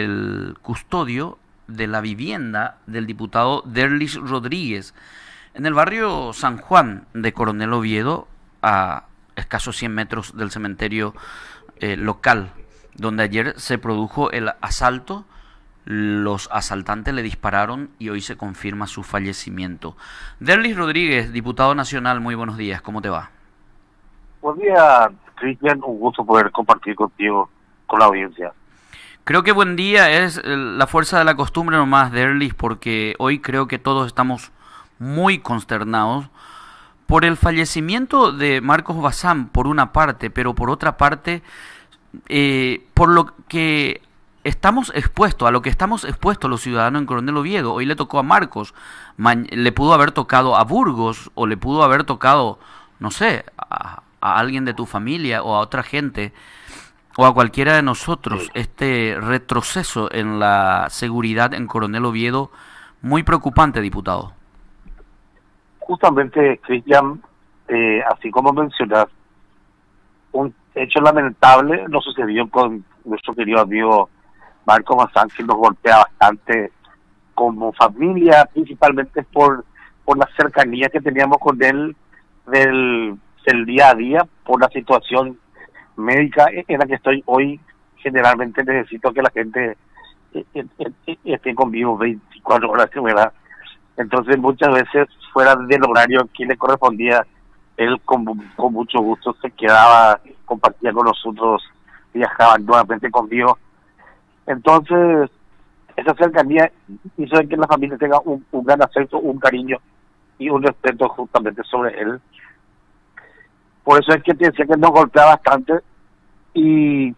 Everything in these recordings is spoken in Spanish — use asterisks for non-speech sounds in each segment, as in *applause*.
el custodio de la vivienda del diputado Derlis Rodríguez en el barrio San Juan de Coronel Oviedo, a escasos 100 metros del cementerio eh, local, donde ayer se produjo el asalto. Los asaltantes le dispararon y hoy se confirma su fallecimiento. Derlis Rodríguez, diputado nacional, muy buenos días, ¿cómo te va? Buen día, Cristian, un gusto poder compartir contigo, con la audiencia. Creo que buen día es la fuerza de la costumbre nomás, Derlis, porque hoy creo que todos estamos muy consternados por el fallecimiento de Marcos Bazán, por una parte, pero por otra parte, eh, por lo que estamos expuestos, a lo que estamos expuestos los ciudadanos en Coronel Oviedo. Hoy le tocó a Marcos, le pudo haber tocado a Burgos, o le pudo haber tocado, no sé, a, a alguien de tu familia o a otra gente o a cualquiera de nosotros este retroceso en la seguridad en Coronel Oviedo muy preocupante, diputado. Justamente, Cristian, eh, así como mencionas, un hecho lamentable nos sucedió con nuestro querido amigo Marco Mazán, que nos golpea bastante como familia, principalmente por, por la cercanía que teníamos con él del, del día a día, por la situación médica en la que estoy hoy. Generalmente necesito que la gente eh, eh, esté conmigo 24 horas, ¿verdad? Entonces muchas veces fuera del horario que le correspondía, él con, mucho gusto se quedaba, compartía con nosotros, viajaba nuevamente conmigo. Entonces, esa cercanía hizo que la familia tenga un, gran afecto, un cariño y un respeto justamente sobre él. Por eso es que te decía que nos golpea bastante y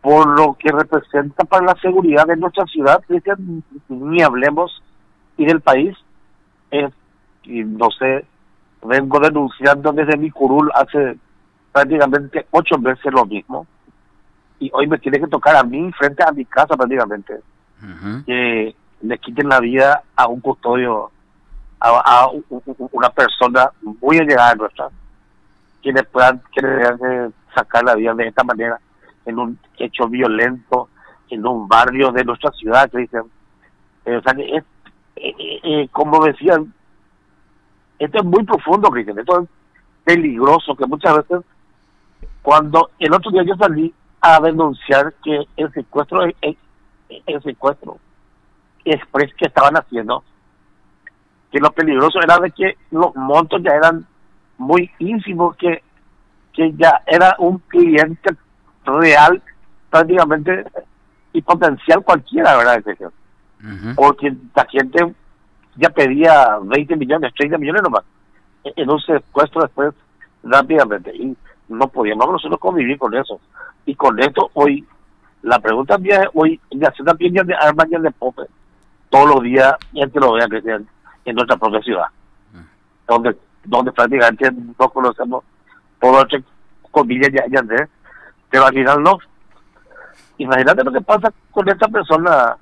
por lo que representa para la seguridad de nuestra ciudad, ni hablemos, y del país, es, y no sé, vengo denunciando desde mi curul hace prácticamente ocho meses lo mismo, y hoy me tiene que tocar a mí frente a mi casa prácticamente, que le quiten la vida a un custodio, a, una persona muy allegada a nuestra, quienes puedan, quienes sacar la vida de esta manera, en un hecho violento, en un barrio de nuestra ciudad, que dicen, eh, o sea, es eh, eh, eh, como decían, esto es muy profundo, Cristian, esto es peligroso, que muchas veces, cuando el otro día yo salí a denunciar que el secuestro, el, el secuestro express que estaban haciendo, que lo peligroso era de que los montos ya eran muy ínfimos, que, que ya era un cliente real prácticamente y potencial cualquiera, ¿verdad? porque la gente ya pedía 20 millones, 30 millones nomás, en un secuestro después rápidamente. Y no podíamos nosotros convivir con eso. Y con esto hoy, la pregunta mía es hoy, ya se también de armas de pope todos los días, y que lo vea que en nuestra propia ciudad, donde donde prácticamente no conocemos todo nuestra comillas ya, ya de, pero al final no. Imagínate lo que pasa con esta persona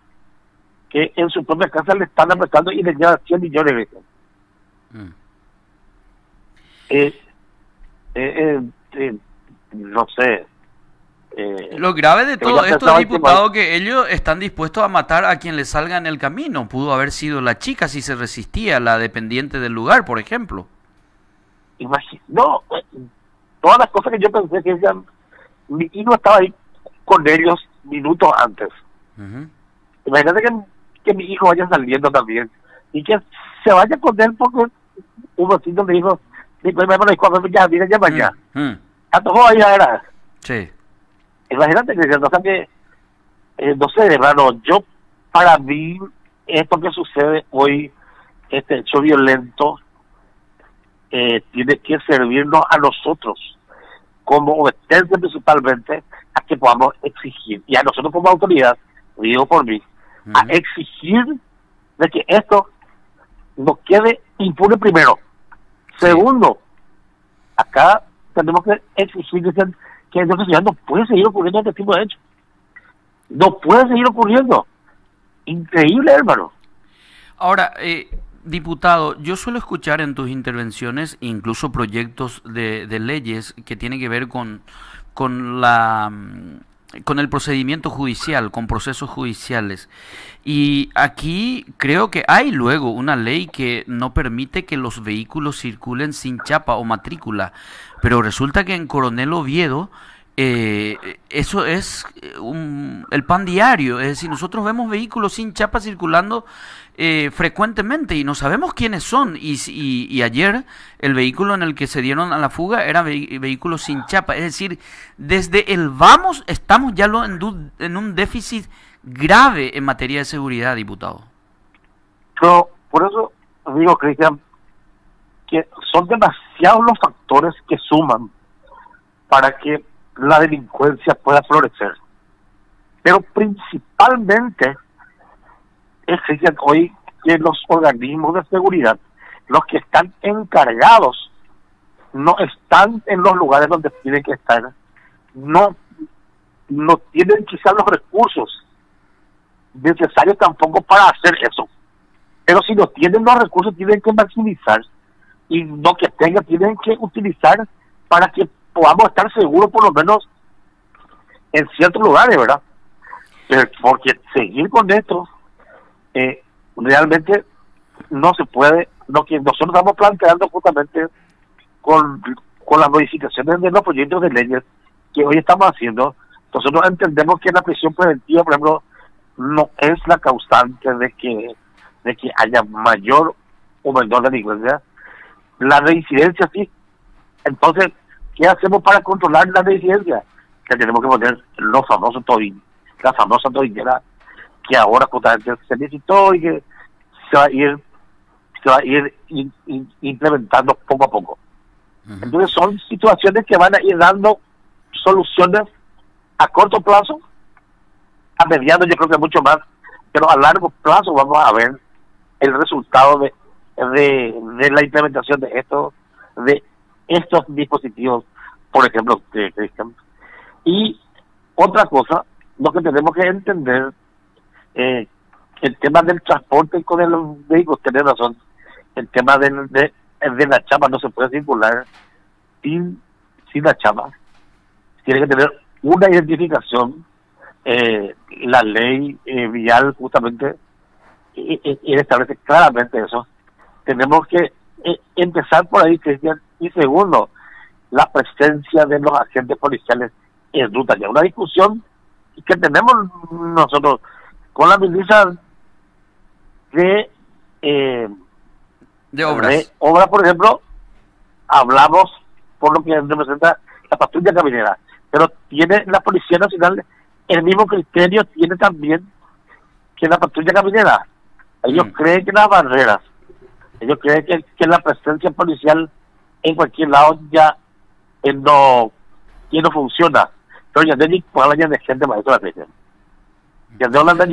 que en su propia casa le están apretando y le llevan 100 millones de veces. Mm. Eh, eh, eh, no sé. Lo grave de todo esto, diputado, que ellos están dispuestos a matar a quien le salga en el camino. Pudo haber sido la chica si se resistía, la dependiente del lugar, por ejemplo. No, todas las cosas que yo pensé que decían, mi hijo estaba ahí con ellos minutos antes. Imagínate que que mi hijo vaya saliendo también y que se vaya con él porque un vecino me dijo, ya, mira, ya mm. A todo allá era. Sí. Imagínate que no, que, eh, no sé, hermano, yo, para mí, esto que sucede hoy, este hecho violento, eh, tiene que servirnos a nosotros como obedecer principalmente a que podamos exigir y a nosotros como autoridad, digo por mí, a exigir de que esto no quede impune primero. Segundo, acá tenemos que exigir que en nuestra no puede seguir ocurriendo este tipo de hechos. No puede seguir ocurriendo. Increíble, hermano. Ahora, eh, diputado, yo suelo escuchar en tus intervenciones incluso proyectos de, de leyes que tienen que ver con, con la con el procedimiento judicial, con procesos judiciales. Y aquí creo que hay luego una ley que no permite que los vehículos circulen sin chapa o matrícula, pero resulta que en Coronel Oviedo eh, eso es eh, un, el pan diario, es decir, nosotros vemos vehículos sin chapa circulando eh, frecuentemente y no sabemos quiénes son. Y, ayer el vehículo en el que se dieron a la fuga era vehículo sin chapa. Es decir, desde el vamos estamos ya lo en un déficit grave en materia de seguridad, diputado. Pero por eso digo, Cristian, que son demasiados los factores que suman para que la delincuencia pueda florecer. Pero principalmente existen hoy que los organismos de seguridad, los que están encargados, no están en los lugares donde tienen que estar, no, no tienen quizás los recursos necesarios tampoco para hacer eso. Pero si no tienen los recursos, tienen que maximizar y lo que tengan tienen que utilizar para que podamos estar seguros por lo menos en ciertos lugares, ¿verdad? Porque seguir con esto eh, realmente no se puede, lo que nosotros estamos planteando justamente con, con las modificaciones de los proyectos de leyes que hoy estamos haciendo, nosotros entendemos que la prisión preventiva, por ejemplo, no es la causante de que de que haya mayor o menor delincuencia. La reincidencia sí. Entonces, ¿qué hacemos para controlar la reincidencia? Que tenemos que poner los famosos todin, la famosa todinera que ahora se necesitó y que se va a ir se va a ir implementando poco a poco. Entonces son situaciones que van a ir dando soluciones a corto plazo, a mediano yo creo que mucho más, pero a largo plazo vamos a ver el resultado de, de, la implementación de estos de estos dispositivos, por ejemplo, de Y otra cosa, lo que tenemos que entender eh, el tema del transporte con los vehículos, tiene razón. El tema de, de la chapa no se puede circular sin, sin la chapa. Tiene que tener una identificación. Eh, la ley eh, vial justamente y, establece claramente eso. Tenemos que eh, empezar por ahí, Cristian. Y segundo, la presencia de los agentes policiales en ruta. Ya una discusión que tenemos nosotros con la ministra de, eh, obras. Obras, por ejemplo, hablamos por lo que representa la patrulla caminera, pero tiene la Policía Nacional el mismo criterio, tiene también que la patrulla caminera. Ellos mm. creen que las barreras, ellos creen que, que la presencia policial en cualquier lado ya eh, no, ya no funciona. Pero ya tienen gente maestra la 2년된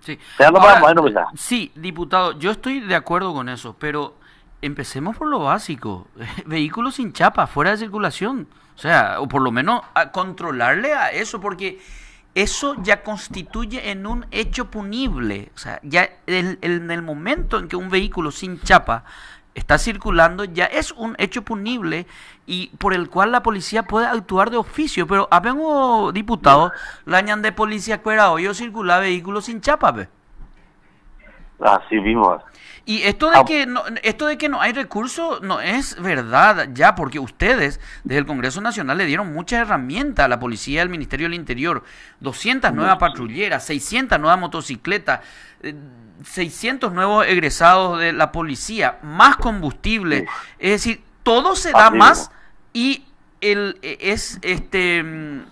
sí Ahora, sí diputado yo estoy de acuerdo con eso pero empecemos por lo básico vehículos sin chapa fuera de circulación o sea o por lo menos a controlarle a eso porque eso ya constituye en un hecho punible. O sea, ya en, el momento en que un vehículo sin chapa está circulando, ya es un hecho punible y por el cual la policía puede actuar de oficio. Pero habemos diputados, la de policía cuera hoy circula vehículos sin chapa, ¿ve? Así mismo. Y esto de que no, esto de que no hay recursos no es verdad ya, porque ustedes desde el Congreso Nacional le dieron muchas herramientas a la policía del Ministerio del Interior, 200 nuevas patrulleras, 600 nuevas motocicletas, 600 eh, nuevos egresados de la policía, más combustible, es decir, todo se da más y el e, es este mm,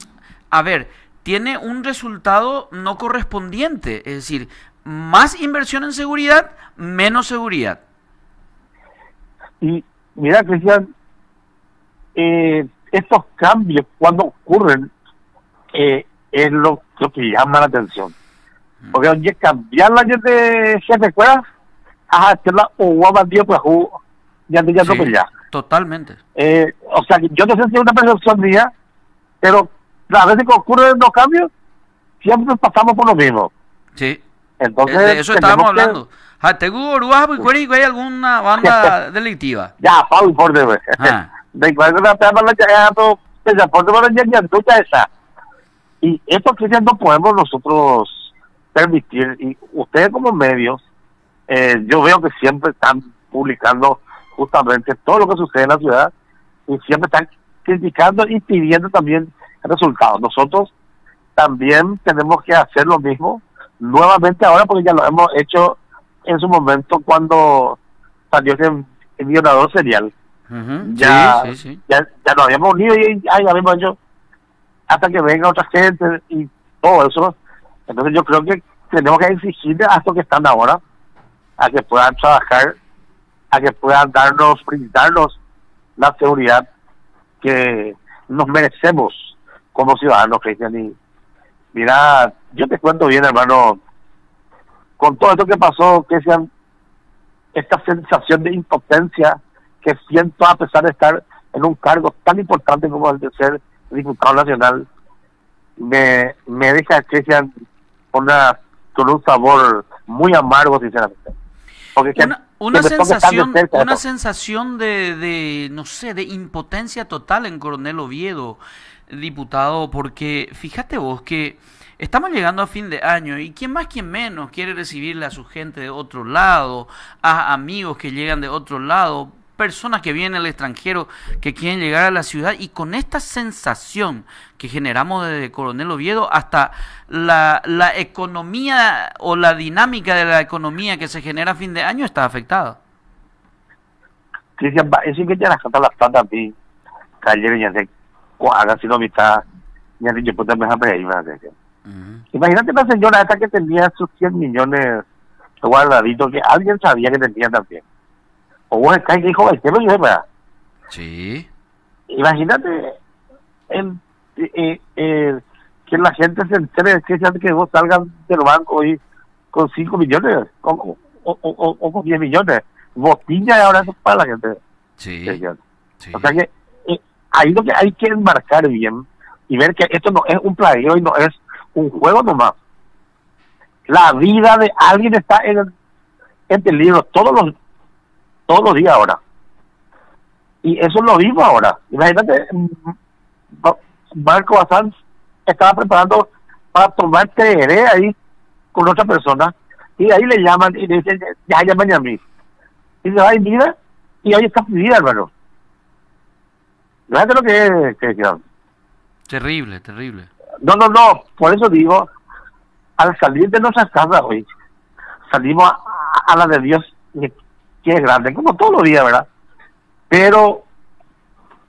a ver, tiene un resultado no correspondiente, es decir, más inversión en seguridad, menos seguridad. Y mira, Cristian, eh, estos cambios cuando ocurren eh, es lo, que llama la atención. Porque oye, cambiar la gente de jefe cuerda, a hacerla o día pues ya te ya Totalmente. Eh, o sea, yo no sé si es una percepción mía, pero las veces que ocurren los cambios, siempre pasamos por lo mismo. Sí. Entonces, de eso estábamos hablando. Ah, ¿Te hay alguna banda *laughs* delictiva? Ya, Pau, por de Ah. *laughs* De igual que la pena la de ya por de la ducha esa. Y esto que ya no podemos nosotros permitir y ustedes como medios eh, yo veo que siempre están publicando justamente todo lo que sucede en la ciudad y siempre están criticando y pidiendo también resultados. Nosotros también tenemos que hacer lo mismo nuevamente ahora porque ya lo hemos hecho en su momento cuando salió ese violador serial ya, Sí, sí, sí. ya, ya nos habíamos unido y ay, habíamos hecho hasta que venga otra gente y todo eso. Entonces yo creo que tenemos que exigirle a estos que están ahora a que puedan trabajar, a que puedan darnos, brindarnos la seguridad que nos merecemos como ciudadanos, Cristian. Y mira, yo te cuento bien, hermano, con todo esto que pasó, Cristian, esta sensación de impotencia que siento a pesar de estar en un cargo tan importante como el de ser diputado nacional, me, me deja, Cristian, con, una, con un sabor muy amargo, sinceramente. Porque que- Una, que una de sensación, una sensación de, de, no sé, de impotencia total en Coronel Oviedo, diputado, porque fíjate vos que estamos llegando a fin de año y quién más, quién menos quiere recibirle a su gente de otro lado, a amigos que llegan de otro lado, personas que vienen al extranjero que quieren llegar a la ciudad y con esta sensación que generamos desde Coronel Oviedo hasta la, economía o la dinámica de la economía que se genera a fin de año está afectada. Cristian, eso que ya las plata a mí, ayer ya sé, haga si no me está, ya sé, yo puedo empezar a pedir, ¿verdad? Imagínate la señora esta que tenía sus 100 millones guardaditos, que alguien sabía que tenía también. O vos acá que dijo, ¿qué lo dije, verdad? Sí. Imagínate el, eh, eh, que la gente se entere que, que vos salgas del banco y con 5 millones o, o, o, o- con 10 millones. Botilla ahora eso es para la gente. Sí. Sí. O sea que ahí lo que hay que enmarcar bien y ver que esto no es un plagio y no es un juego nomás. La vida de alguien está en, en peligro todos los todos los días ahora. Y eso lo vimos ahora. Imagínate, mm, Ba- Marco Bazán estaba preparando para tomar tereré ahí con otra persona y ahí le llaman y le dicen, ya llaman a mí. Y se va y mira y hoy está vida, hermano. Fíjate lo que es, Cristian. Terrible, terrible. No, no, no, por eso digo, al salir de nuestras casas hoy, salimos a, la de Dios, que es grande, como todos los días, ¿verdad? Pero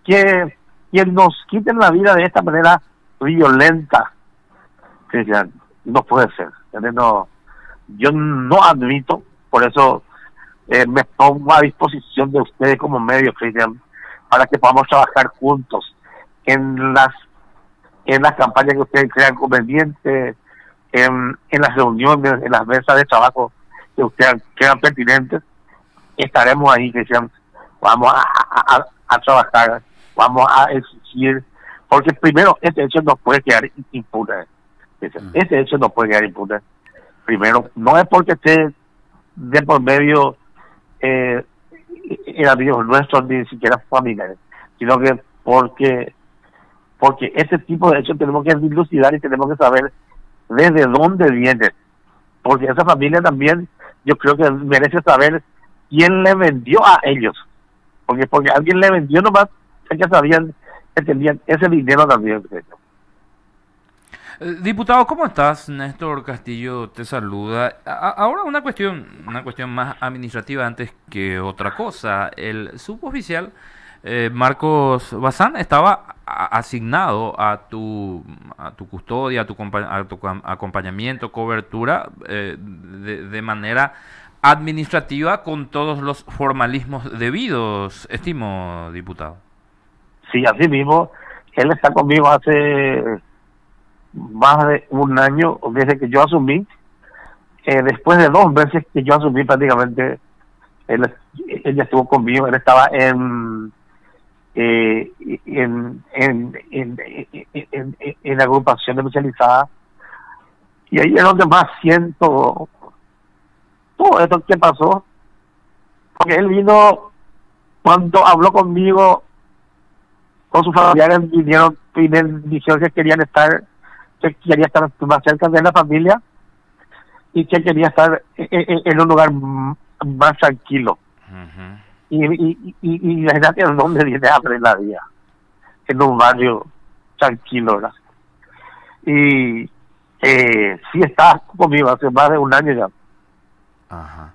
que, que nos quiten la vida de esta manera violenta, Cristian, no puede ser. No, yo no admito, por eso eh, me pongo a disposición de ustedes como medios, Cristian, para que podamos trabajar juntos en las en las campañas que ustedes crean convenientes, en, en las reuniones, en las mesas de trabajo que ustedes crean pertinentes, estaremos ahí, que sean, vamos a, a, a- trabajar, vamos a exigir, porque primero, este hecho no puede quedar impune. Mm. Este hecho no puede quedar impune. Primero, no es porque esté de por medio eh, en amigos nuestros, ni siquiera familiares, sino que porque porque ese tipo de hechos tenemos que dilucidar y tenemos que saber desde dónde viene. Porque esa familia también, yo creo que merece saber quién le vendió a ellos. Porque porque alguien le vendió nomás, ellos sabían que tenían ese dinero también. Diputado, ¿cómo estás? Néstor Castillo te saluda. Ahora una cuestión, una cuestión más administrativa antes que otra cosa. El suboficial eh, Marcos Bazán estaba asignado a tu, a tu custodia, a tu, a tu acompañamiento, cobertura eh, de, de manera administrativa con todos los formalismos debidos, estimo diputado. Sí, así mismo, él está conmigo hace más de un año desde que yo asumí. Eh, después de dos meses que yo asumí prácticamente, él, ya estuvo conmigo, él estaba en, eh, en, en, en, en, agrupación especializada. Y ahí es donde más siento todo esto que pasó. Porque él vino, cuando habló conmigo, con sus familiares vinieron y dijeron que querían estar, que quería estar más cerca de la familia y que quería estar en, un lugar más tranquilo. Y, y, y, y imagínate dónde viene hambre en la vida, en un barrio tranquilo, ¿verdad? Y eh, sí está conmigo hace más de un año ya. Ajá.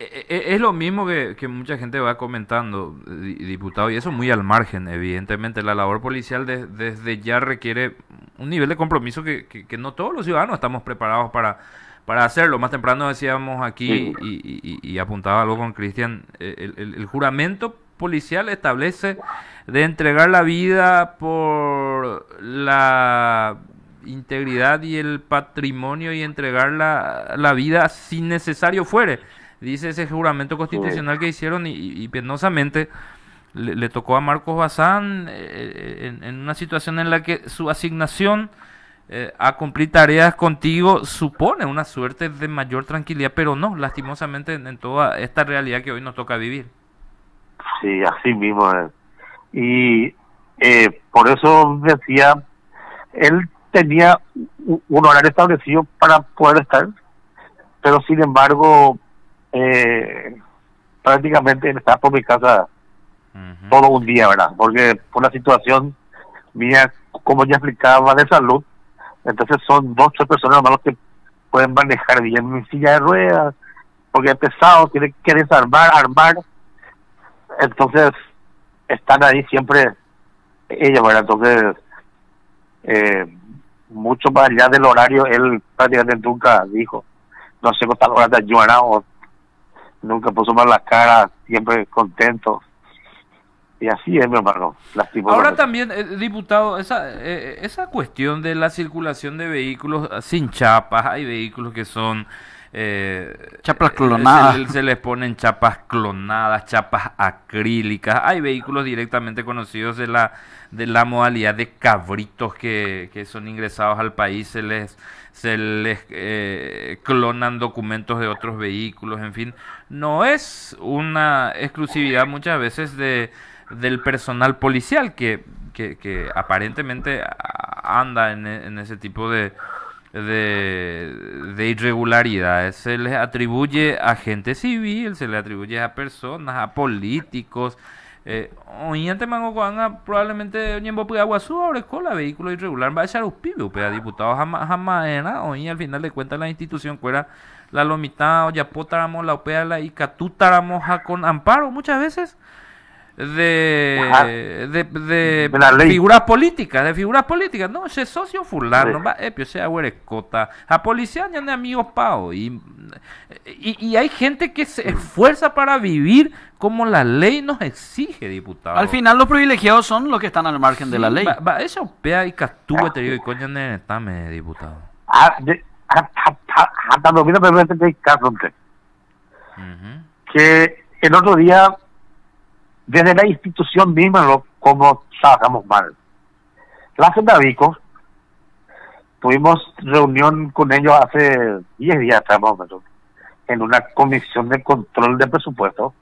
E, e, es lo mismo que, que, mucha gente va comentando, diputado, y eso muy al margen, evidentemente. La labor policial desde ya requiere un nivel de compromiso que, que, no todos los ciudadanos estamos preparados para, para hacerlo. Más temprano decíamos aquí, y, apuntaba algo con Cristian, eh, el, juramento policial establece de entregar la vida por la integridad y el patrimonio y entregar la, la vida si necesario fuere. Dice ese juramento constitucional que hicieron y, penosamente le, tocó a Marcos Bazán eh, en, una situación en la que su asignación eh, a cumplir tareas contigo supone una suerte de mayor tranquilidad, pero no, lastimosamente en, toda esta realidad que hoy nos toca vivir. Sí, así mismo. Y eh, por eso decía, él tenía un horario establecido para poder estar, pero sin embargo, eh, prácticamente estaba por mi casa todo un día, ¿verdad? Porque por la situación mía, como ya explicaba, de salud, entonces son dos tres personas más que pueden manejar bien mi silla de ruedas, porque es pesado, tiene que desarmar, armar. Entonces, están ahí siempre ellos, ¿verdad? Entonces, eh, mucho más allá del horario, él prácticamente nunca dijo, no sé cuántas horas te ayudará o nunca puso mal la cara, siempre contento. Y así es, mi hermano. Ahora también, eh, diputado, esa, eh, esa cuestión de la circulación de vehículos sin chapas, hay vehículos que son... Eh, chapas clonadas. Se, se, les ponen chapas clonadas, chapas acrílicas. Hay vehículos directamente conocidos de la, de la modalidad de cabritos que, que son ingresados al país. Se les, se les clonan documentos de otros vehículos, en fin. No es una exclusividad muchas veces de del personal policial que, que, aparentemente anda en, en ese tipo de, de, de, irregularidades. Se les atribuye a gente civil, se le atribuye a personas, a políticos. Eh, oñante mango probablemente ñembo puede aguasú ahora la vehículo irregular va a echar un pibe a diputados jamás jamás hoy al final de cuentas la institución fuera la lomita o ya potáramos la opea la y catutáramos con amparo muchas veces de, de, de, figuras políticas, de figuras políticas. No, ese socio fulano, va, epio, sea huerecota. A policía ya de amigos pao. Y, y, hay gente que se esfuerza para vivir como la ley nos exige, diputado. Al final los privilegiados son los que están al margen de la ley. Va, eso pea y castúe te digo, y coño me diputado. Hasta lo mismo me caso, que el otro día desde la institución misma lo, como trabajamos mal. La Sendavico, tuvimos reunión con ellos hace 10 días, en una comisión de control de presupuesto,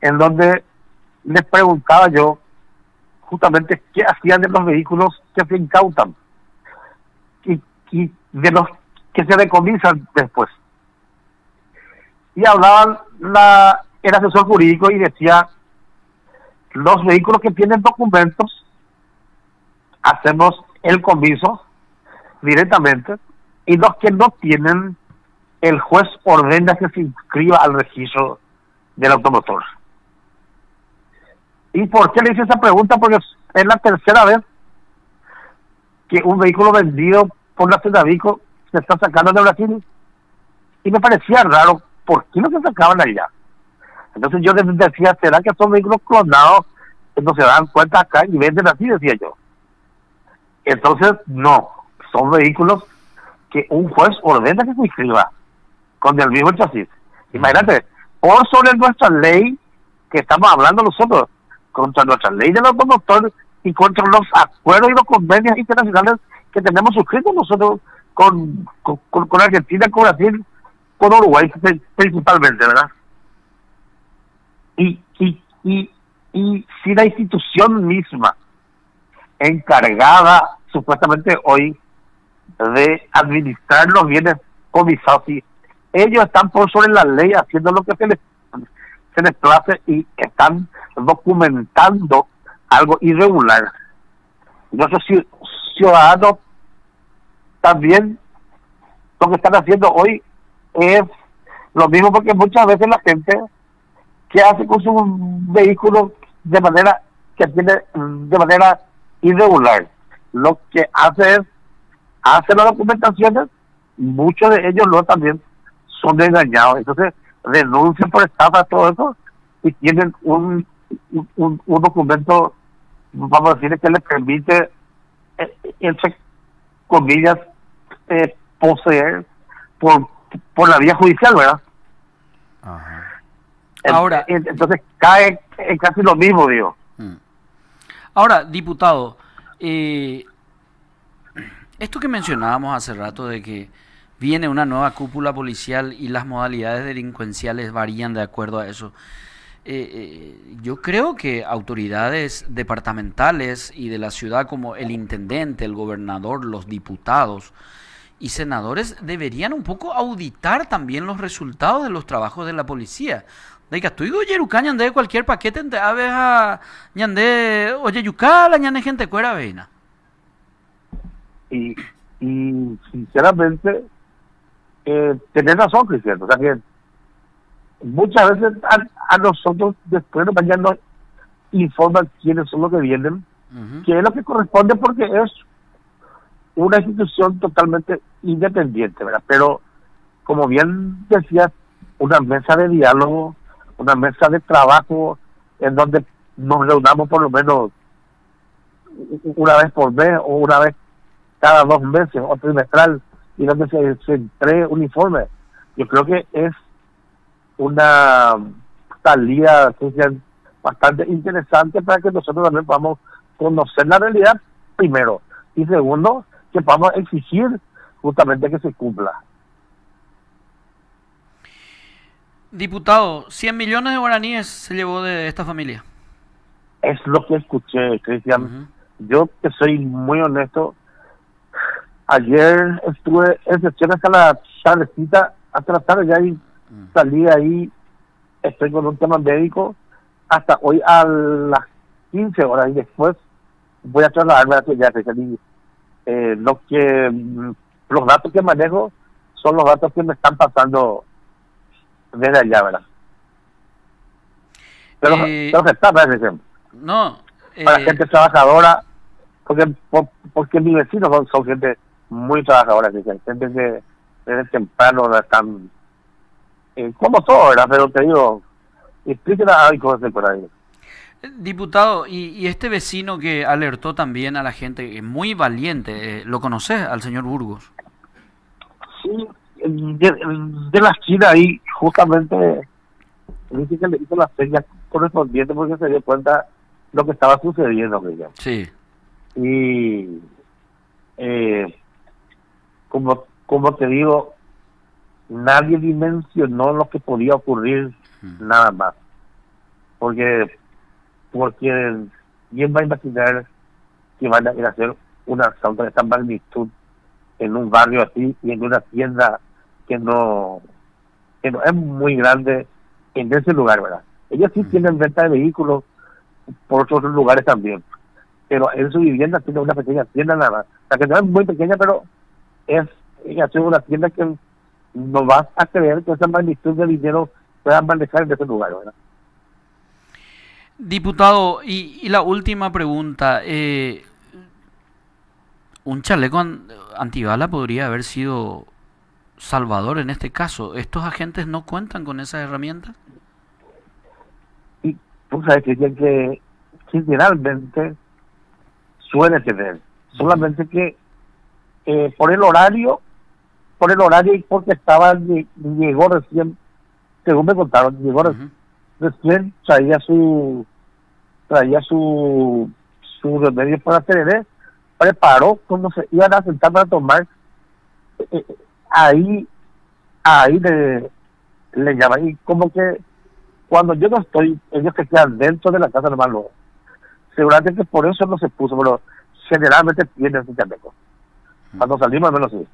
en donde les preguntaba yo justamente qué hacían de los vehículos que se incautan y, y de los que se decomisan después. Y hablaban la, el asesor jurídico y decía los vehículos que tienen documentos, hacemos el comiso directamente y los que no tienen, el juez ordena que se inscriba al registro del automotor. ¿Y por qué le hice esa pregunta? Porque es la tercera vez que un vehículo vendido por la Sedavico se está sacando de Brasil y me parecía raro, ¿por qué no se sacaban allá? Entonces yo decía, ¿será que son vehículos clonados que no se dan cuenta acá y venden así? Decía yo. Entonces, no, son vehículos que un juez ordena que se inscriba con el mismo chasis. Imagínate, por sobre nuestra ley que estamos hablando nosotros, contra nuestra ley del automotor y contra los acuerdos y los convenios internacionales que tenemos suscritos nosotros con, con, con Argentina, con Brasil, con Uruguay principalmente, ¿verdad? Y, y, y, y si la institución misma encargada supuestamente hoy de administrar los bienes comisados, y ellos están por sobre la ley haciendo lo que se les, se les place y están documentando algo irregular. Nuestros ciudadanos también lo que están haciendo hoy es lo mismo porque muchas veces la gente que hace con su vehículo de manera que tiene de manera irregular. Lo que hace es hace las documentaciones muchos de ellos luego también son engañados. Entonces denuncian por estafa todo eso y tienen un un, un documento vamos a decir que les permite eh, entre comillas eh, poseer por por la vía judicial verdad Ahora, entonces cae en casi lo mismo, digo. Mm. Ahora, diputado, eh, esto que mencionábamos hace rato de que viene una nueva cúpula policial y las modalidades delincuenciales varían de acuerdo a eso. Eh, eh, yo creo que autoridades departamentales y de la ciudad como el intendente, el gobernador, los diputados y senadores deberían un poco auditar también los resultados de los trabajos de la policía. Daika, tu digo yeruka de cualquier paquete ente abeja ñande oye yuka la ñane gente cuera veina. Y, y sinceramente eh, tenés razón, Cristiano. O sea que muchas veces a, nosotros después nos vayan nos informan quiénes son los que vienen, que es lo que corresponde porque es una institución totalmente independiente, ¿verdad? Pero como bien decías, una mesa de diálogo una mesa de trabajo en donde nos reunamos por lo menos una vez por mes o una vez cada dos meses o trimestral y donde se, se entregue un informe. Yo creo que es una salida bastante interesante para que nosotros también podamos conocer la realidad primero y segundo que podamos exigir justamente que se cumpla. Diputado, 100 millones de guaraníes se llevó de esta familia. Es lo que escuché, Cristian. Yo que soy muy honesto, ayer estuve en sesión hasta la tardecita, hasta la tarde ya y mm. salí ahí, estoy con un tema médico, hasta hoy a las 15 horas y después voy a trasladarme a ya eh, lo que mm, los datos que manejo son los datos que me están pasando desde allá, ¿verdad? Pero, eh, pero que está, ejemplo. No. Para eh, gente trabajadora, porque porque mis vecinos son, son gente muy trabajadora, que gente que desde temprano están, eh, como todo, ¿verdad? Pero te digo, explíquenla a cosas por ahí. Diputado, y, y, este vecino que alertó también a la gente, muy valiente, ¿lo conoces al señor Burgos? Sí, de, la esquina ahí, justamente, dice que le hizo la seña correspondiente porque se dio cuenta lo que estaba sucediendo. Sí. Y eh, como, como te digo, nadie dimensionó lo que podía ocurrir nada más. Porque, porque ¿quién va a imaginar que van a ir a hacer una asalto de esta magnitud en un barrio así y en una tienda que no, que no es muy grande en ese lugar, ¿verdad? Ellos sí tienen venta de vehículos por otros lugares también, pero en su vivienda tiene una pequeña tienda nada más. O sea, que no es muy pequeña, pero es, es una tienda que no vas a creer que esa magnitud de dinero puedan manejar en ese lugar, ¿verdad? Diputado, y, y la última pregunta. Eh, un chaleco antibala podría haber sido salvador en este caso. ¿Estos agentes no cuentan con esas herramientas? Y tú sabes que, que generalmente suele tener, solamente que eh, por el horario, por el horario y porque estaba, llegó recién, según me contaron, llegó recién, traía su traía su, su remedio para tener, preparó cuando se iban a sentar para tomar, eh, eh, ahí, ahí le, le llaman, y como que cuando yo no estoy, ellos que quedan dentro de la casa normal, no. seguramente por eso no se puso, pero generalmente tienen ese chaleco. Cuando salimos, al menos sí.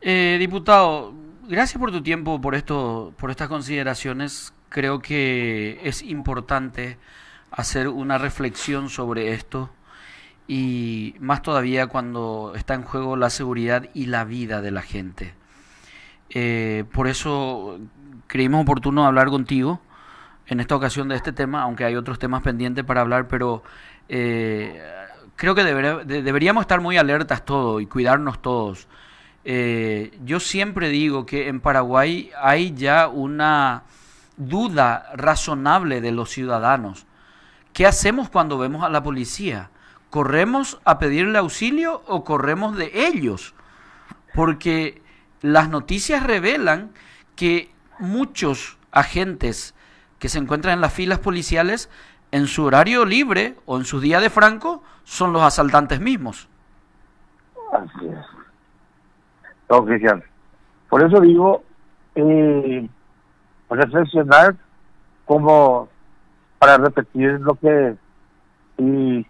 Eh, diputado, gracias por tu tiempo, por esto, por estas consideraciones. Creo que es importante hacer una reflexión sobre esto y más todavía cuando está en juego la seguridad y la vida de la gente. Eh, por eso creímos oportuno hablar contigo en esta ocasión de este tema, aunque hay otros temas pendientes para hablar, pero eh, creo que deberíamos estar muy alertas todos y cuidarnos todos. Eh, yo siempre digo que en Paraguay hay ya una duda razonable de los ciudadanos. ¿Qué hacemos cuando vemos a la policía? ¿Corremos a pedirle auxilio o corremos de ellos? Porque las noticias revelan que muchos agentes que se encuentran en las filas policiales en su horario libre o en su día de franco son los asaltantes mismos. Así es. Cristian. Por eso digo, eh, reflexionar como para repetir lo que y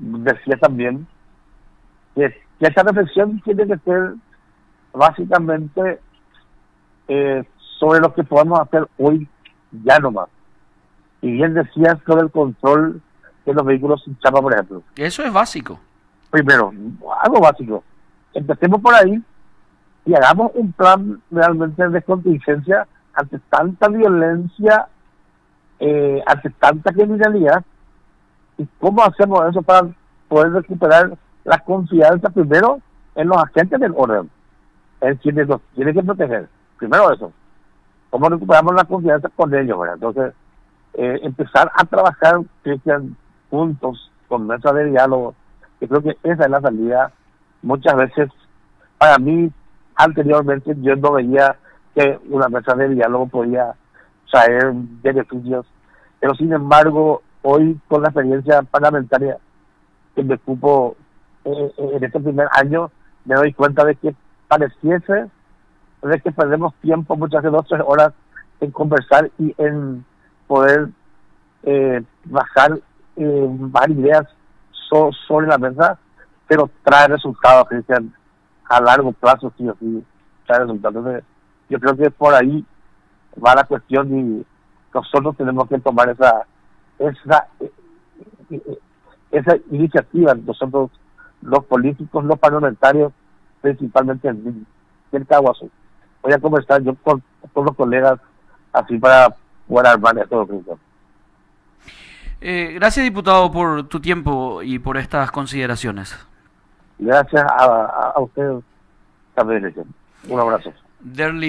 decía también, que, que esa reflexión tiene que ser básicamente eh, sobre lo que podemos hacer hoy ya nomás. Y bien decías sobre el control de los vehículos sin chapa, por ejemplo. Eso es básico. Primero, algo básico. Empecemos por ahí y hagamos un plan realmente de contingencia ante tanta violencia, eh, ante tanta criminalidad. ¿Y cómo hacemos eso para poder recuperar la confianza primero en los agentes del orden, en quienes los tienen que proteger? Primero eso. ¿Cómo recuperamos la confianza con ellos? Entonces, eh, empezar a trabajar juntos con mesa de diálogo. Yo creo que esa es la salida. Muchas veces, para mí, anteriormente yo no veía que una mesa de diálogo podía traer beneficios, pero sin embargo, hoy con la experiencia parlamentaria que me ocupo eh, eh, en este primer año, me doy cuenta de que pareciese de que perdemos tiempo muchas de dos tres horas en conversar y en poder eh, bajar eh, ideas sobre la mesa, pero trae resultados, Cristian, a largo plazo, sí o sí, trae resultados. Yo creo que por ahí va la cuestión y nosotros tenemos que tomar esa esa esa iniciativa, nosotros los políticos, los parlamentarios, principalmente en el Caguazú voy a conversar yo con todos los colegas así para poder armar el eh, gracias, diputado, por tu tiempo y por estas consideraciones. Gracias a, a, a usted también. Un abrazo.